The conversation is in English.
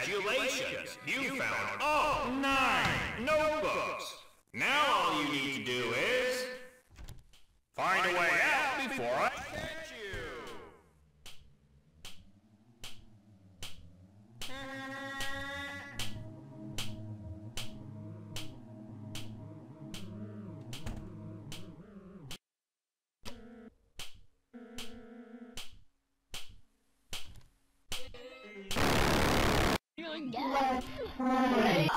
Congratulations! You found all nine notebooks! Now all you need to do is... Find a way out before I Let's play.